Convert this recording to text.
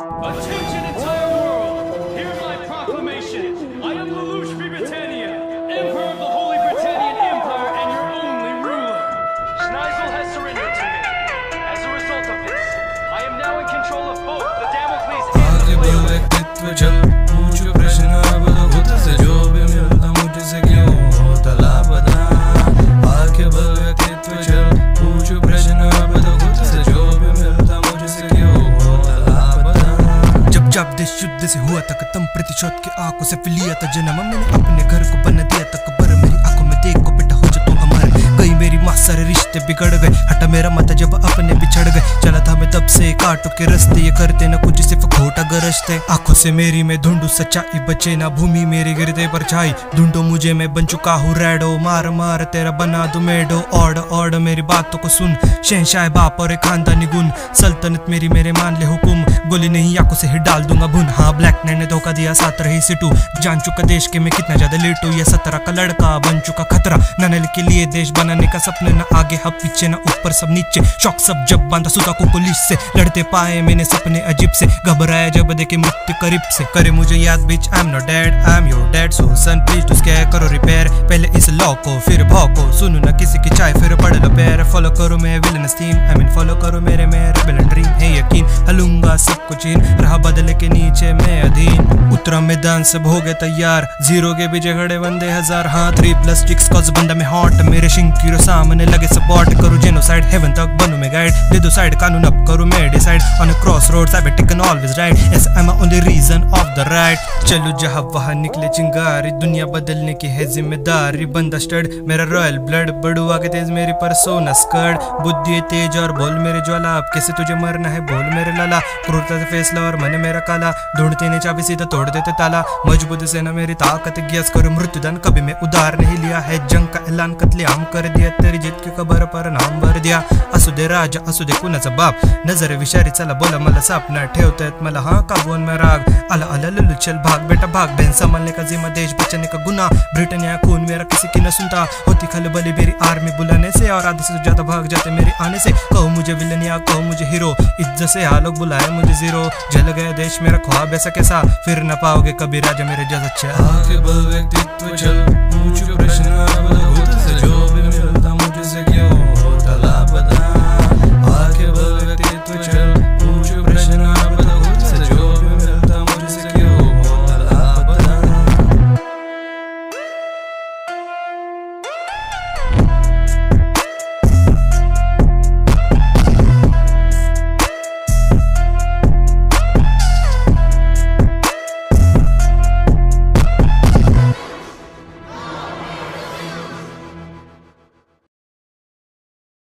Attention, attention! देश युद्ध से हुआ तक तम प्रतिशोध की आँखों से फिर लिया था जन्म मैंने अपने घर को बना दिया तक पर मेरी आँखों में देख को बेटा हो जा तू अमर कई मेरी माँ सारे रिश्ते बिगड़ गए। हटा मेरा माता जब अपने बिछड़ गए। चला था मैं तब से काटो के रस्ते। ये करते ना कुछ सिर्फ़ खोटा गरजते आँखों से मेरी मैं ढूंढू सच्चाई। बचे ना भूमि मेरी गिरते पर छाई। ढूंढो मुझे मैं बन चुका हूँ रेडो। मार मार तेरा बना दो मेडो ऑड ऑड मेरी बातों को सुन। शहशाह बाप और खानदानी गुन। सल्तनत मेरी मेरे मान ले हुकुम। गोली नहीं, आँखों से ही डाल दूँगा भुन। हाँ ब्लैक ने धोखा दिया साथ रही सिटू जान चुका देश के मैं कितना ज़्यादा लेटू ये सत्रह का लड़का बन चुका खतरा। ननल के लिए देश बनाने का सपना ना आगे हम पीछे ना ऊपर, सब नीचे। शौक सब जब बांधा सुधा को पुलिस से, लड़ते पाए मैंने सपने अजीब से। घबराया जब देखे मृत्यु करीब से। करे मुझे याद bitch I am not dead I am your dad so son please to scare करो रिपेयर पहले इस लॉ को, फिर भौको सुनो ना किसी की चाय, फिर पढ़ लो पैर। फॉलो करो मैं villain theme I mean follow करो मेरे मेरे विलन ड्रीम है यकीन। हलूँगा, सब कुछ इन रहा बदले के नीचे मैं अधीन। उतरा मैदान सब हो गए तैयार। ज़ीरो के पीछे खड़े बंदे हज़ार। हाँ थ्री प्लस सिक्स कॉज बंदा में हॉट मेरे शिंकीरो सामने लगे सपोर्ट करो जेनोसाइड हेवन तक बनू मैं गाइड दे दो साइड कानून अब करो मैं decide on cross road I taken always right S M only reason of the right चलो जहाँ वहाँ निकले चिंगारी। दुनिया बदलने की है ज़िम्मेदारी। बंदा स्टड मेरा रॉयल ब्लड बड़ुआ के तेज मेरी परसोना स्कर्ड बुद्धि तेज और बोल मेरे ज्वाला। अब कैसे तुझे मरना है? बोल मेरे लाला। क्रूरता फैसला और मन मेरा काला। ढूंढते ने चाबी, सीधा तोड़ देते ताला। मज़बूत से ना मेरी ताकत गैस करो मृत्युदान कभी मैं उधार नहीं लिया है, जंग का ऐलान कत्ले आम कर दिया। तेरी जीत की खबर पर नाम भर दिया। असू दे राजा असू दे कुणाचा बाप नज़र विषारी चला बोला मला सापना ठेवतायत मला हा का बोन में राग। अला अला लुलू चल भाग बेटा, भाग. बहन संभालने का जिम्मा, देश बचाने का गुना ब्रिटेन या खून मेरा किसी की न सुनता. होती खल बली मेरी आर्मी बुलाने से और आधे से ज़्यादा भाग जाते मेरे आने से. कहो मुझे विलन या कहो मुझे हीरो इज़्ज़त से आलोक बुलाए मुझे ज़ीरो जल गया देश मेरा ख्वाब ऐसा कैसा? फिर न पाओगे कभी राजा मेरे जज अच्छा